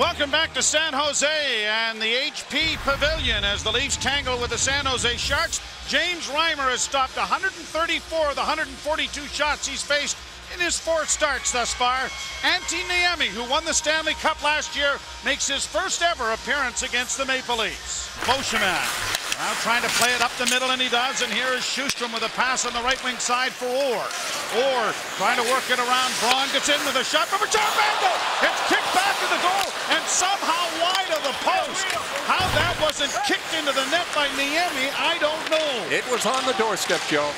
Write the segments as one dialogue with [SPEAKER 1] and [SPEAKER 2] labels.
[SPEAKER 1] Welcome back to San Jose and the HP Pavilion as the Leafs tangle with the San Jose Sharks. James Reimer has stopped 134 of the 142 shots he's faced in his four starts thus far. Antti Niemi, who won the Stanley Cup last year, makes his first ever appearance against the Maple Leafs. Beauchemin now trying to play it up the middle, and he does. And here is Sjostrom with a pass on the right wing side for Orr. Orr trying to work it around. Braun gets in with a shot from Richard Vandal. It's kicked back to the goal and somehow wide of the post. How that wasn't kicked into the net by Niemi, I don't know.
[SPEAKER 2] It was on the doorstep, Joe.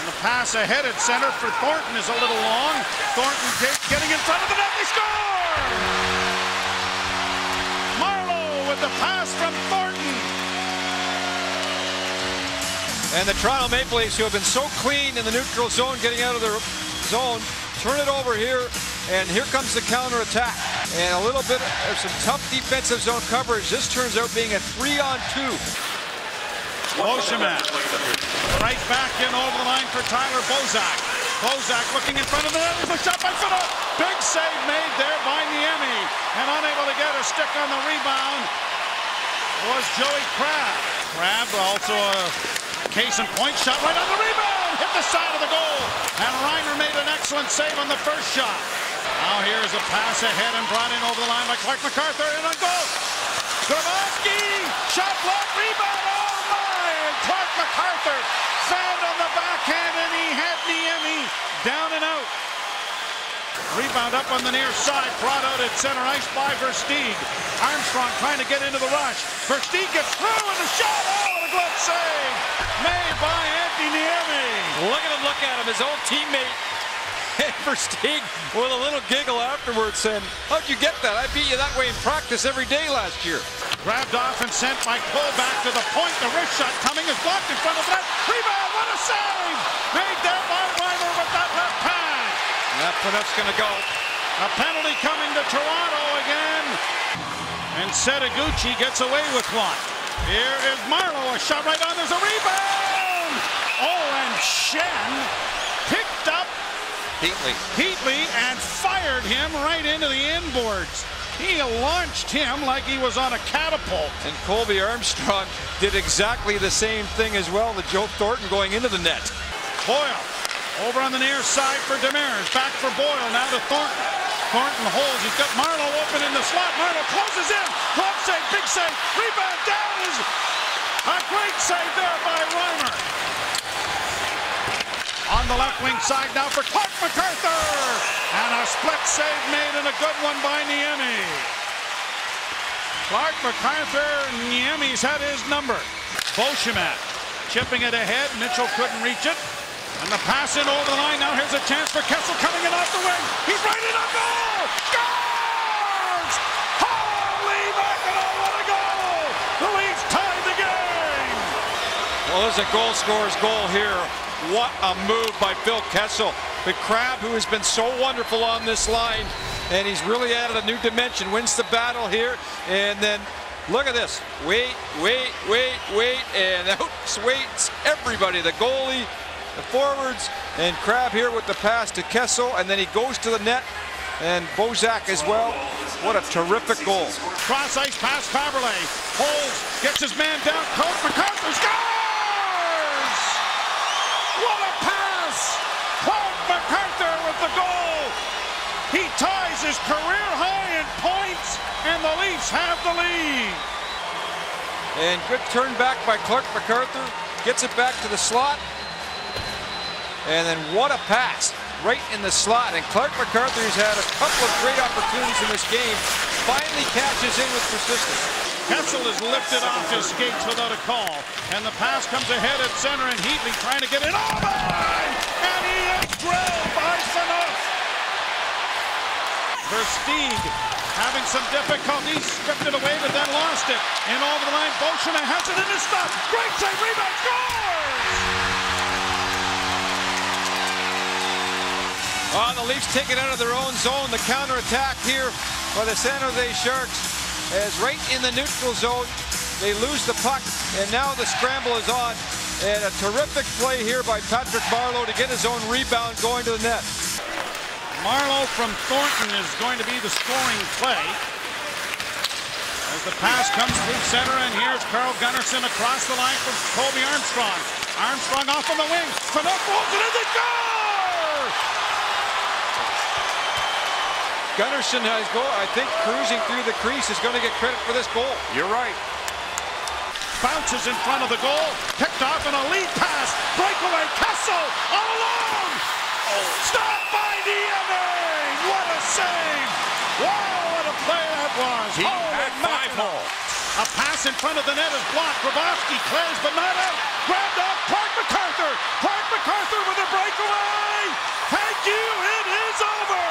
[SPEAKER 1] And the pass ahead at center for Thornton is a little long. Thornton getting in front of the net. They score! Marleau with the pass from Thornton.
[SPEAKER 3] And the Toronto Maple Leafs, who have been so clean in the neutral zone, getting out of their zone, turn it over here, and here comes the counter attack. And a little bit of some tough defensive zone coverage. This turns out being a three on two.
[SPEAKER 1] Beauchemin, right back in over the line for Tyler Bozak. Bozak looking in front of the net. A shot by Fiddle. Big save made there by Niemi. And unable to get a stick on the rebound was Joey Crabb. Crabb also a Case in point, shot right on the rebound, hit the side of the goal. And Reimer made an excellent save on the first shot. Now here's a pass ahead and brought in over the line by Clarke MacArthur and on goal. Grabovski, shot block, rebound, oh my! And Clarke MacArthur found on the backhand and he had Niemi down and out. Rebound up on the near side, brought out at center ice by Versteeg. Armstrong trying to get into the rush. Versteeg gets through and the shot, oh, glove save made by Antti Niemi.
[SPEAKER 3] Look at him, look at him, his old teammate. Versteeg with a little giggle afterwards saying, how'd you get that? I beat you that way in practice every day last year.
[SPEAKER 1] Grabbed off and sent by Cole back to the point. The wrist shot coming is blocked in front of that. Rebound, what a save! Made that by Reimer with that left pass.
[SPEAKER 3] That push-up's going to go.
[SPEAKER 1] A penalty coming to Toronto again. And Setoguchi gets away with one. Here is Marleau, a shot right on, there's a rebound! Oh, and Schenn picked up
[SPEAKER 3] Heatley.
[SPEAKER 1] Heatley and fired him right into the inboards. He launched him like he was on a catapult.
[SPEAKER 3] And Colby Armstrong did exactly the same thing as well to Joe Thornton going into the net.
[SPEAKER 1] Boyle over on the near side for Demers. Back for Boyle. Now to Thornton. Thornton holds. He's got Marleau open in the slot. Marleau closes in. Glove save. Big save. Rebound down is a great save there by Reimer. On the left wing side now for Clarke MacArthur. And a split save made and a good one by Niemi. Clarke MacArthur, Niemi's had his number. Beauchemin chipping it ahead. Mitchell couldn't reach it. And the pass in over the line. Now here's a chance for Kessel coming in off the wing. He's right in on goal. Scores! Holy mackerel, what a goal! The Leafs tied the game.
[SPEAKER 3] Well, there's a goal scorer's goal here. What a move by Phil Kessel. The Crabb, who has been so wonderful on this line, and he's really added a new dimension, wins the battle here, and then Look at this. Wait, wait, wait, wait, and out waits everybody. The goalie, the forwards, and Crabb here with the pass to Kessel, and then he goes to the net, and Bozak as well. What a terrific goal.
[SPEAKER 1] Cross ice pass, Kaberle. Holds, gets his man down, Coach MacArthur scores! What a pass! Clarke MacArthur with the goal! He ties his career high in points, and the Leafs have the lead.
[SPEAKER 3] And good turn back by Clarke MacArthur. Gets it back to the slot. And then what a pass right in the slot. And Clarke MacArthur's had a couple of great opportunities in this game. Finally catches in with persistence.
[SPEAKER 1] Kessel is lifted off his skates without a call. And the pass comes ahead at center and Heatley trying to get it the line. And he is drilled by Phaneuf. Versteeg having some difficulties, stripped it away, but then lost it. And over the line, Beauchemin has it in his stop. Great save, rebound, scores!
[SPEAKER 3] Oh, the Leafs take it out of their own zone. The counterattack here by the San Jose Sharks is right in the neutral zone. They lose the puck, and now the scramble is on. And a terrific play here by Patrick Marleau to get his own rebound going to the net.
[SPEAKER 1] Marleau from Thornton is going to be the scoring play. As the pass comes through center, and here's Carl Gunnarsson across the line from Colby Armstrong. Armstrong off on the wing. Phaneuf rolls it in the goal!
[SPEAKER 3] Gunnarsson has go. I think cruising through the crease is going to get credit for this goal.
[SPEAKER 2] You're right.
[SPEAKER 1] Bounces in front of the goal. Picked off in a lead pass. Breakaway. Kessel all alone. Stop by Niemi. What a save. Wow, what a play that was.
[SPEAKER 2] He
[SPEAKER 1] Holy
[SPEAKER 2] had five
[SPEAKER 1] mackerel.
[SPEAKER 2] more.
[SPEAKER 1] A pass in front of the net is blocked. Grabovski clears, but not out. Grabbed up. Clarke MacArthur. Clarke MacArthur with a breakaway. Thank you. It is over.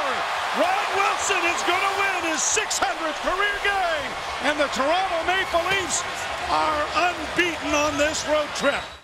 [SPEAKER 1] Ron Is going to win his 600th career game. And the Toronto Maple Leafs are unbeaten on this road trip.